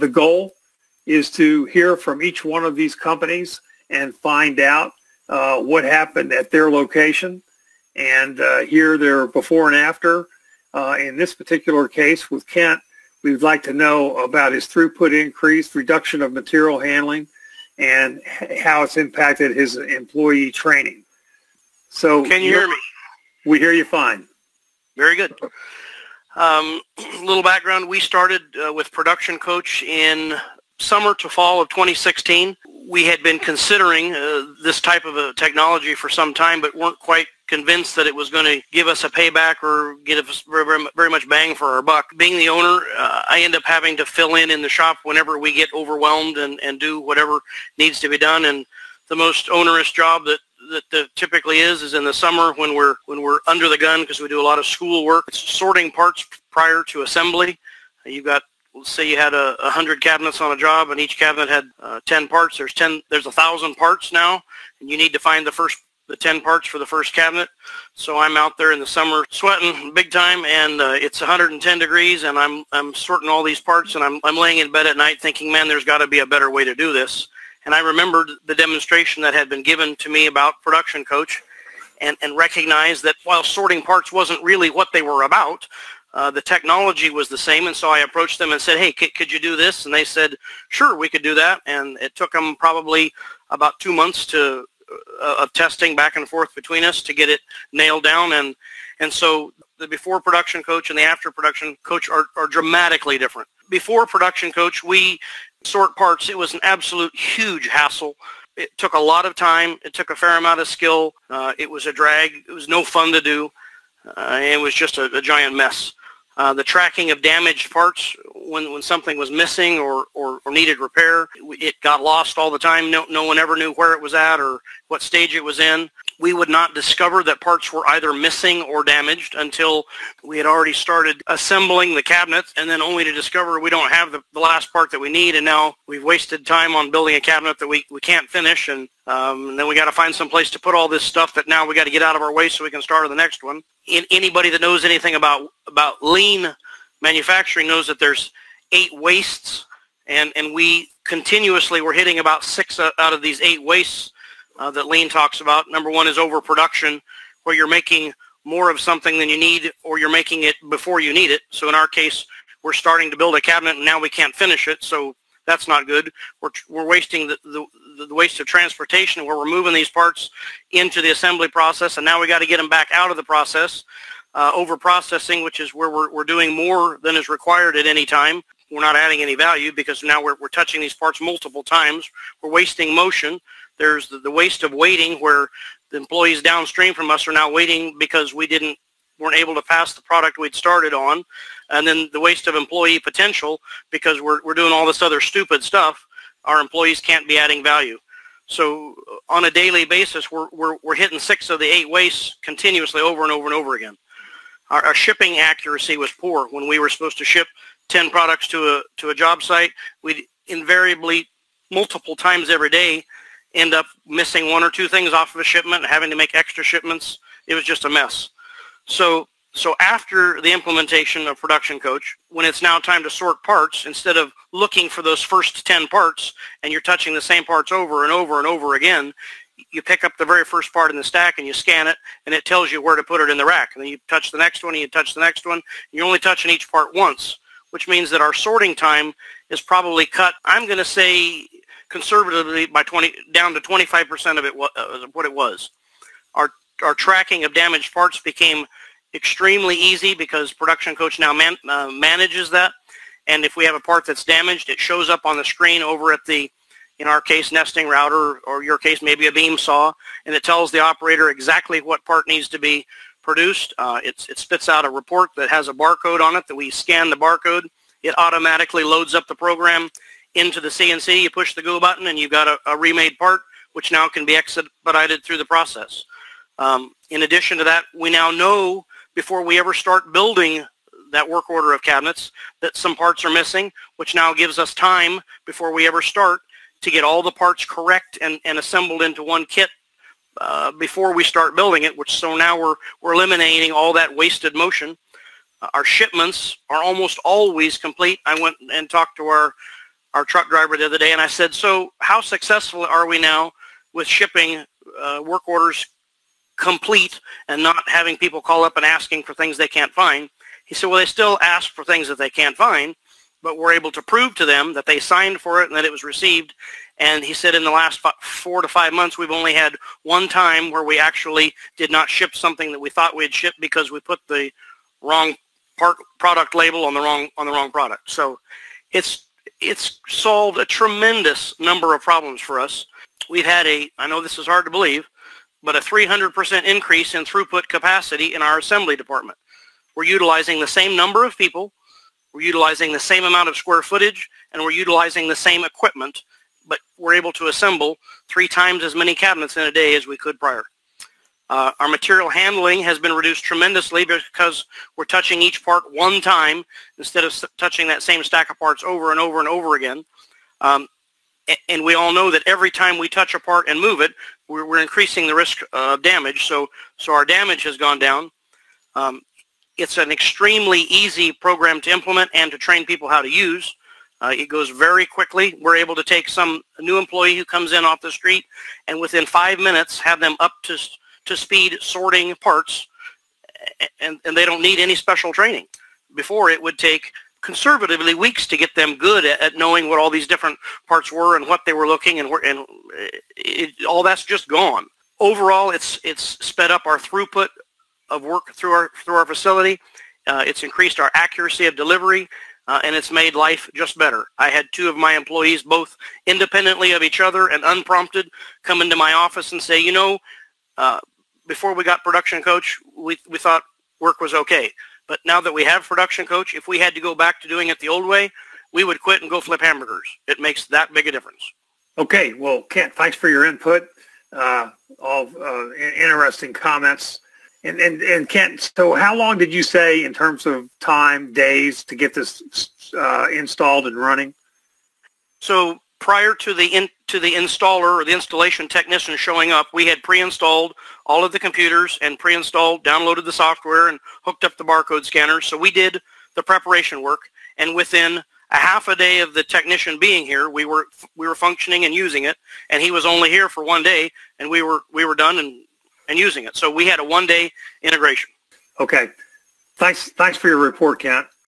the goal is to hear from each one of these companies and find out uh, what happened at their location and uh, hear their before and after. Uh, in this particular case with Kent, we'd like to know about his throughput increase, reduction of material handling, and how it's impacted his employee training. So can you hear me? We hear you fine. Very good. Um, little background, we started uh, with Production Coach in summer to fall of 2016. We had been considering uh, this type of a technology for some time, but weren't quite convinced that it was going to give us a payback or get us very, very much bang for our buck. Being the owner, uh, I end up having to fill in in the shop whenever we get overwhelmed and, and do whatever needs to be done. And the most onerous job that that, that typically is is in the summer when we're when we're under the gun because we do a lot of school work. It's sorting parts prior to assembly. You've got let's say you had a, a hundred cabinets on a job and each cabinet had uh, 10 parts. There's 10, there's a thousand parts now and you need to find the first, the 10 parts for the first cabinet. So I'm out there in the summer sweating big time and uh, it's 110 degrees and I'm, I'm sorting all these parts and I'm, I'm laying in bed at night thinking, man, there's got to be a better way to do this. And I remembered the demonstration that had been given to me about production coach and, and recognized that while sorting parts wasn't really what they were about, uh, the technology was the same. And so I approached them and said, hey, c- could you do this? And they said, sure, we could do that. And it took them probably about two months to uh, of testing back and forth between us to get it nailed down. And, and so the before production coach and the after production coach are, are dramatically different. Before production coach, we sort parts. It was an absolute huge hassle. It took a lot of time. It took a fair amount of skill. Uh, it was a drag. It was no fun to do. Uh, it was just a, a giant mess. Uh, the tracking of damaged parts when, when something was missing or, or, or, needed repair, it got lost all the time. No, no one ever knew where it was at or what stage it was in we would not discover that parts were either missing or damaged until we had already started assembling the cabinets and then only to discover we don't have the, the last part that we need. And now we've wasted time on building a cabinet that we, we can't finish. And, um, and then we got to find some place to put all this stuff that now we got to get out of our way so we can start on the next one. In, anybody that knows anything about, about lean manufacturing knows that there's eight wastes. And, and we continuously were hitting about six out of these eight wastes uh, that Lean talks about. Number one is overproduction, where you're making more of something than you need or you're making it before you need it. So in our case, we're starting to build a cabinet and now we can't finish it. So that's not good. We're, we're wasting the, the, the waste of transportation where we're moving these parts into the assembly process and now we got to get them back out of the process. Uh, over processing, which is where we're, we're doing more than is required at any time. We're not adding any value because now we're, we're touching these parts multiple times. We're wasting motion. There's the, the waste of waiting where the employees downstream from us are now waiting because we didn't weren't able to pass the product we'd started on. And then the waste of employee potential because we're, we're doing all this other stupid stuff. Our employees can't be adding value. So uh, on a daily basis, we're, we're, we're hitting six of the eight wastes continuously over and over and over again. Our, our shipping accuracy was poor. When we were supposed to ship 10 products to a, to a job site, we'd invariably multiple times every day end up missing one or two things off of a shipment, and having to make extra shipments. It was just a mess. So, so after the implementation of Production Coach, when it's now time to sort parts, instead of looking for those first 10 parts and you're touching the same parts over and over and over again, you pick up the very first part in the stack and you scan it and it tells you where to put it in the rack. And then you touch the next one and you touch the next one. You're only touching each part once, which means that our sorting time is probably cut, I'm going to say conservatively by 20 down to 25% of it uh, what it was. Our our tracking of damaged parts became extremely easy because production coach now man, uh, manages that. And if we have a part that's damaged, it shows up on the screen over at the, in our case, nesting router, or your case, maybe a beam saw, and it tells the operator exactly what part needs to be produced. Uh, it spits out a report that has a barcode on it that we scan the barcode. It automatically loads up the program into the CNC, you push the go button, and you've got a, a remade part, which now can be expedited through the process. Um, in addition to that, we now know before we ever start building that work order of cabinets that some parts are missing, which now gives us time before we ever start to get all the parts correct and, and assembled into one kit uh, before we start building it, which so now we're, we're eliminating all that wasted motion. Uh, our shipments are almost always complete. I went and talked to our our truck driver the other day, and I said, "So, how successful are we now with shipping uh, work orders complete and not having people call up and asking for things they can't find?" He said, "Well, they still ask for things that they can't find, but we're able to prove to them that they signed for it and that it was received." And he said, in the last four to five months, we've only had one time where we actually did not ship something that we thought we'd ship because we put the wrong part product label on the wrong on the wrong product. So it's it's solved a tremendous number of problems for us. We've had a, I know this is hard to believe, but a 300% increase in throughput capacity in our assembly department. We're utilizing the same number of people, we're utilizing the same amount of square footage, and we're utilizing the same equipment, but we're able to assemble three times as many cabinets in a day as we could prior. Uh, our material handling has been reduced tremendously because we're touching each part one time instead of touching that same stack of parts over and over and over again. Um, and we all know that every time we touch a part and move it, we're, we're increasing the risk of damage. So, so our damage has gone down. Um, it's an extremely easy program to implement and to train people how to use. Uh, it goes very quickly. We're able to take some new employee who comes in off the street and within five minutes have them up to to speed sorting parts and, and they don't need any special training. Before it would take conservatively weeks to get them good at, at, knowing what all these different parts were and what they were looking and, where, and it, all that's just gone. Overall, it's it's sped up our throughput of work through our through our facility. Uh, it's increased our accuracy of delivery, uh, and it's made life just better. I had two of my employees, both independently of each other and unprompted, come into my office and say, you know, uh, before we got production coach, we, we thought work was okay. But now that we have production coach, if we had to go back to doing it the old way, we would quit and go flip hamburgers. It makes that big a difference. Okay. Well, Kent, thanks for your input. Uh, all uh, interesting comments. And, and, and Kent, so how long did you say in terms of time, days to get this uh, installed and running? So prior to the in, to the installer or the installation technician showing up, we had pre-installed all of the computers and pre-installed, downloaded the software and hooked up the barcode scanner. So we did the preparation work and within a half a day of the technician being here, we were we were functioning and using it and he was only here for one day and we were we were done and and using it. So we had a one day integration. Okay. Thanks thanks for your report, Kent.